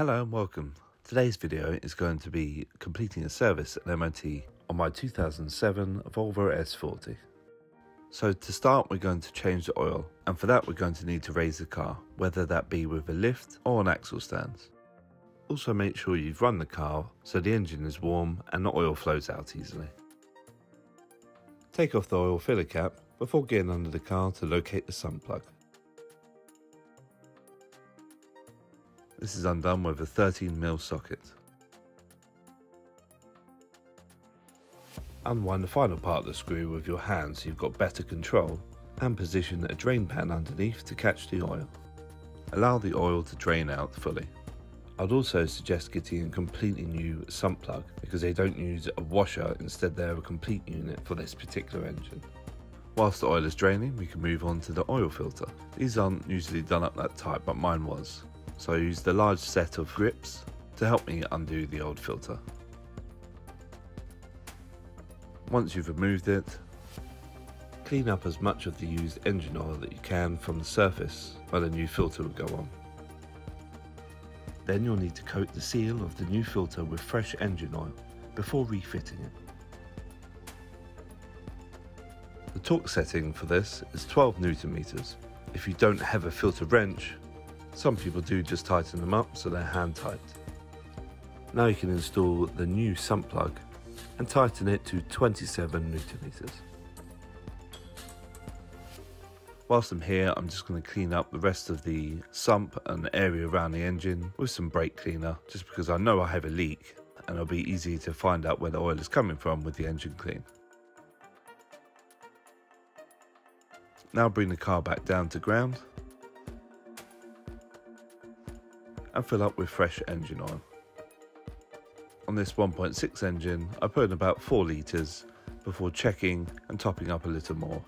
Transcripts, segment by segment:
Hello and welcome. Today's video is going to be completing a service at MOT on my 2007 Volvo S40. So to start we're going to change the oil and for that we're going to need to raise the car, whether that be with a lift or an axle stands. Also make sure you've run the car so the engine is warm and the oil flows out easily. Take off the oil filler cap before getting under the car to locate the sump plug. This is undone with a 13mm socket. Unwind the final part of the screw with your hand so you've got better control and position a drain pan underneath to catch the oil. Allow the oil to drain out fully. I'd also suggest getting a completely new sump plug because they don't use a washer, instead they're a complete unit for this particular engine. Whilst the oil is draining, we can move on to the oil filter. These aren't usually done up that tight, but mine was so I used a large set of grips to help me undo the old filter. Once you've removed it, clean up as much of the used engine oil that you can from the surface where the new filter will go on. Then you'll need to coat the seal of the new filter with fresh engine oil before refitting it. The torque setting for this is 12 newton meters. If you don't have a filter wrench, some people do just tighten them up so they're hand tight. Now you can install the new sump plug and tighten it to 27 newton meters. Whilst I'm here, I'm just going to clean up the rest of the sump and the area around the engine with some brake cleaner, just because I know I have a leak and it'll be easy to find out where the oil is coming from with the engine clean. Now bring the car back down to ground and fill up with fresh engine oil. On this 1.6 engine, I put in about 4 litres before checking and topping up a little more.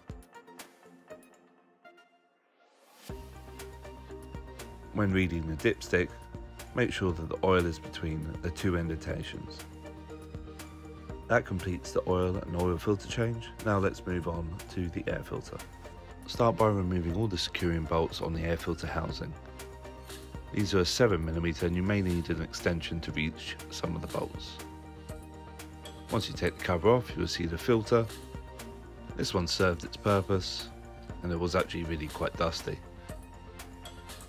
When reading the dipstick, make sure that the oil is between the two indentations. That completes the oil and oil filter change. Now let's move on to the air filter. Start by removing all the securing bolts on the air filter housing. These are 7mm and you may need an extension to reach some of the bolts. Once you take the cover off you'll see the filter. This one served its purpose and it was actually really quite dusty.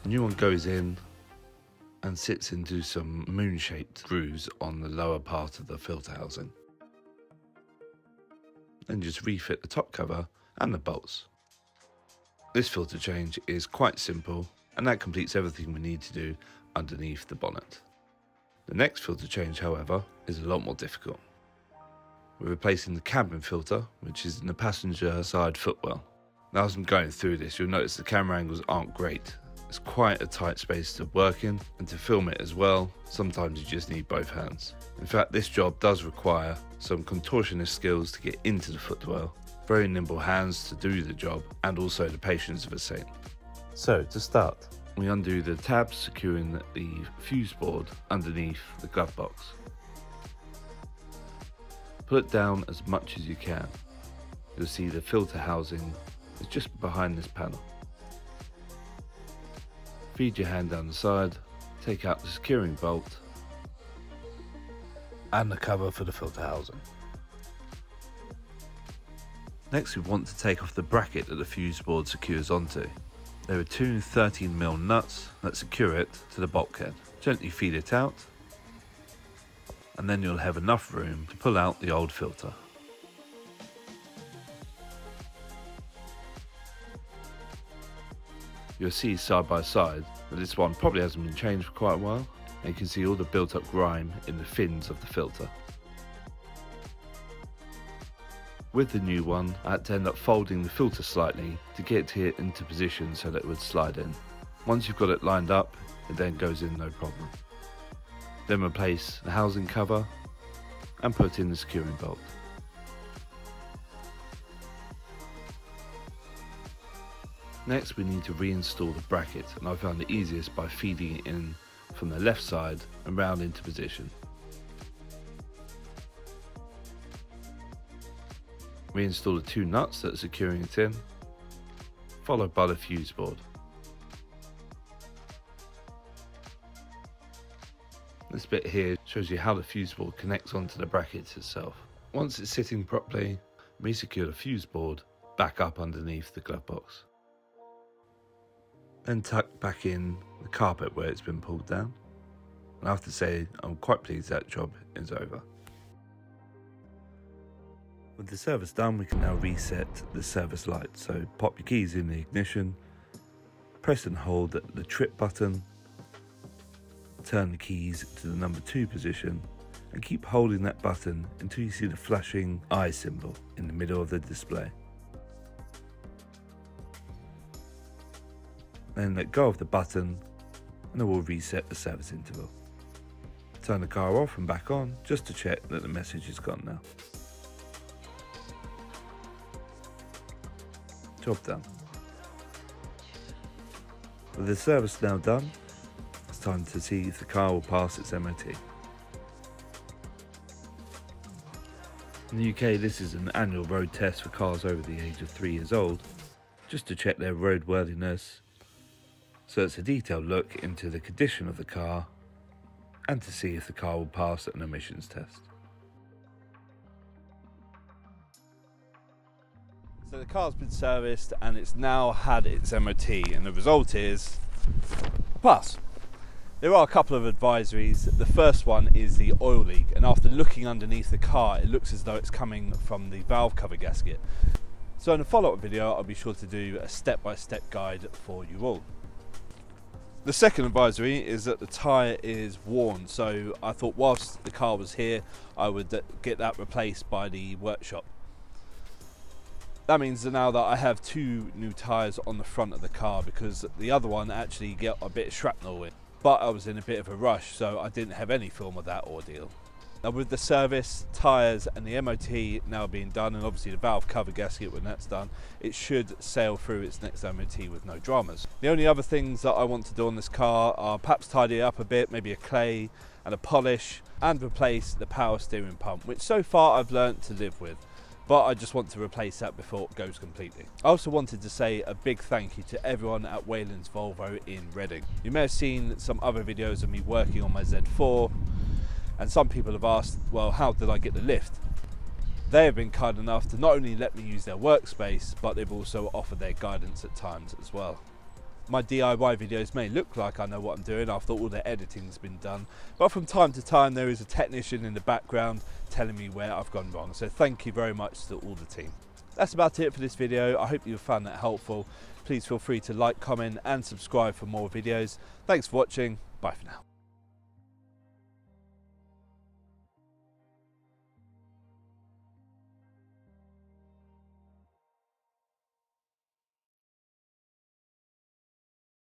The new one goes in and sits into some moon-shaped grooves on the lower part of the filter housing. Then just refit the top cover and the bolts. This filter change is quite simple and that completes everything we need to do underneath the bonnet. The next filter change, however, is a lot more difficult. We're replacing the cabin filter, which is in the passenger side footwell. Now as I'm going through this, you'll notice the camera angles aren't great. It's quite a tight space to work in, and to film it as well, sometimes you just need both hands. In fact, this job does require some contortionist skills to get into the footwell, very nimble hands to do the job, and also the patience of a saint. So to start, we undo the tabs securing the fuse board underneath the glove box. Pull it down as much as you can. You'll see the filter housing is just behind this panel. Feed your hand down the side, take out the securing bolt and the cover for the filter housing. Next we want to take off the bracket that the fuse board secures onto. There are two 13mm nuts that secure it to the bulkhead. Gently feed it out and then you'll have enough room to pull out the old filter. You'll see side by side that this one probably hasn't been changed for quite a while and you can see all the built up grime in the fins of the filter. With the new one, I had to end up folding the filter slightly to get it into position so that it would slide in. Once you've got it lined up, it then goes in no problem. Then replace the housing cover and put in the securing bolt. Next we need to reinstall the bracket and I found it easiest by feeding it in from the left side and round into position. Reinstall the two nuts that are securing it in, followed by the fuse board. This bit here shows you how the fuse board connects onto the brackets itself. Once it's sitting properly, resecure the fuse board back up underneath the glove box. Then tuck back in the carpet where it's been pulled down. And I have to say, I'm quite pleased that job is over. With the service done, we can now reset the service light. So pop your keys in the ignition, press and hold the trip button, turn the keys to the number two position, and keep holding that button until you see the flashing eye symbol in the middle of the display. Then let go of the button and it will reset the service interval. Turn the car off and back on just to check that the message is gone now. Job done. With the service now done, it's time to see if the car will pass its MOT. In the UK, this is an annual road test for cars over the age of 3 years old, just to check their roadworthiness. So it's a detailed look into the condition of the car and to see if the car will pass an emissions test. So the car's been serviced and it's now had its MOT and the result is pass. There are a couple of advisories. The first one is the oil leak and after looking underneath the car it looks as though it's coming from the valve cover gasket. So in a follow-up video I'll be sure to do a step-by-step -step guide for you all. The second advisory is that the tyre is worn, so I thought whilst the car was here, I would get that replaced by the workshop. That means now that I have two new tyres on the front of the car because the other one actually got a bit of shrapnel in. But I was in a bit of a rush, so I didn't have any film of that ordeal. Now with the service, tyres and the MOT now being done and obviously the valve cover gasket when that's done, it should sail through its next MOT with no dramas. The only other things that I want to do on this car are perhaps tidy it up a bit, maybe a clay and a polish and replace the power steering pump, which so far I've learnt to live with but I just want to replace that before it goes completely. I also wanted to say a big thank you to everyone at Wayland's Volvo in Reading. You may have seen some other videos of me working on my Z4 and some people have asked, well, how did I get the lift? They have been kind enough to not only let me use their workspace, but they've also offered their guidance at times as well. My DIY videos may look like I know what I'm doing after all the editing's been done, but from time to time there is a technician in the background telling me where I've gone wrong. So thank you very much to all the team. That's about it for this video. I hope you found that helpful. Please feel free to like, comment and subscribe for more videos. Thanks for watching. Bye for now.